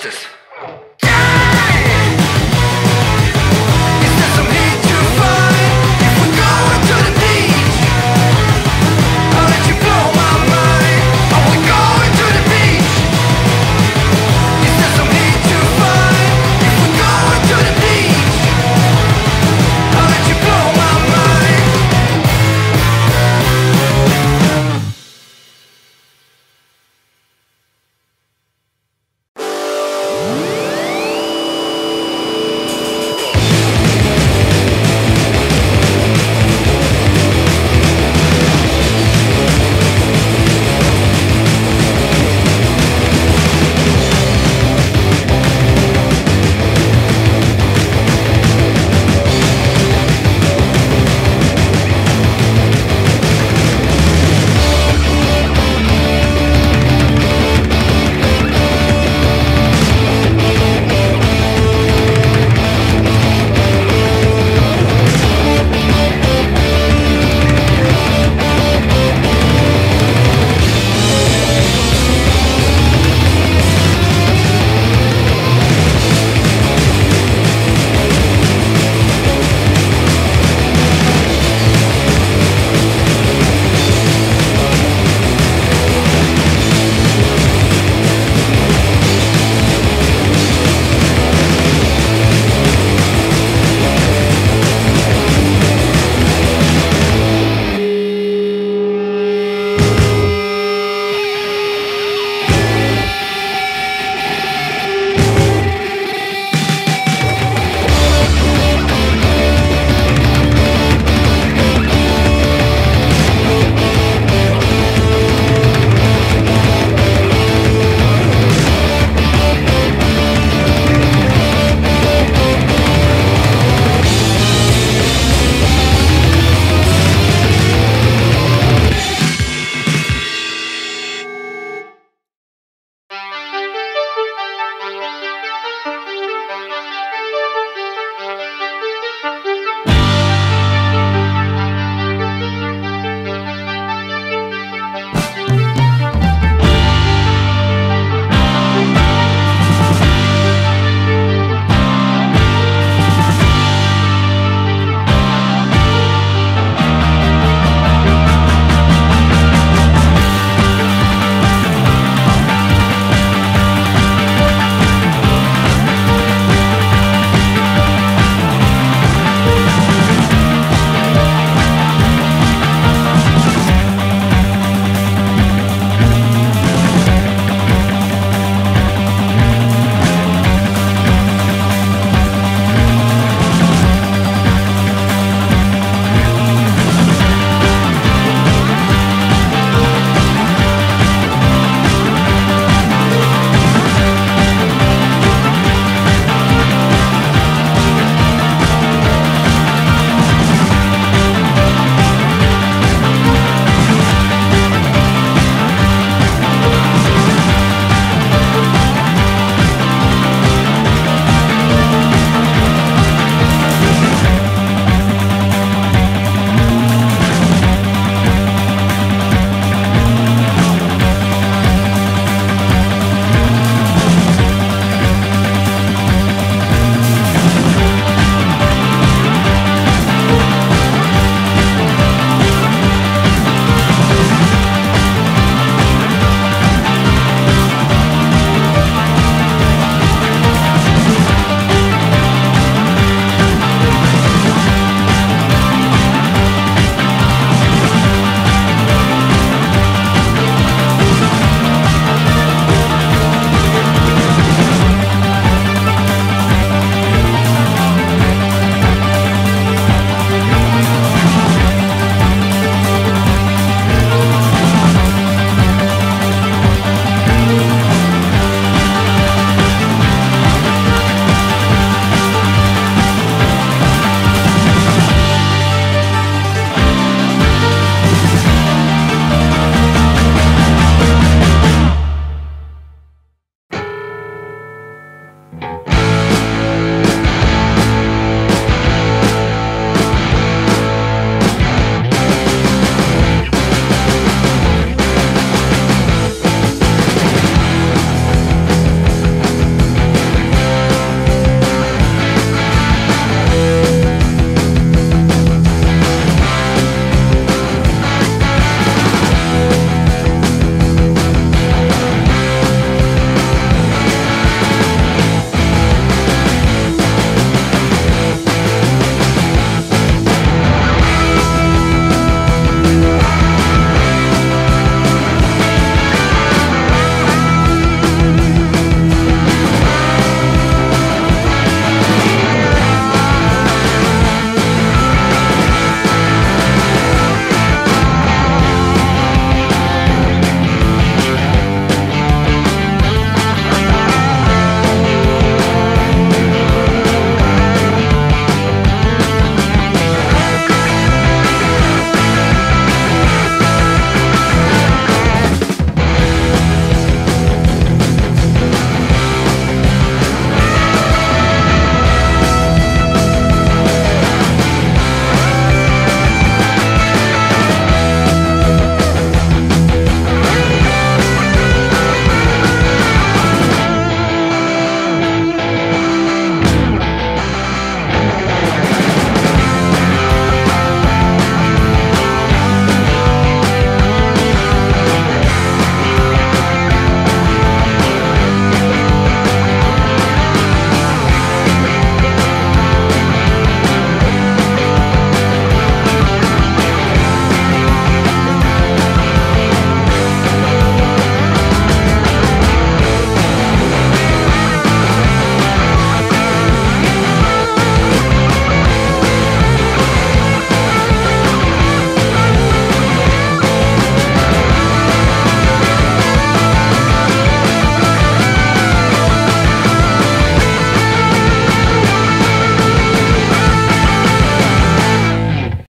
Justice!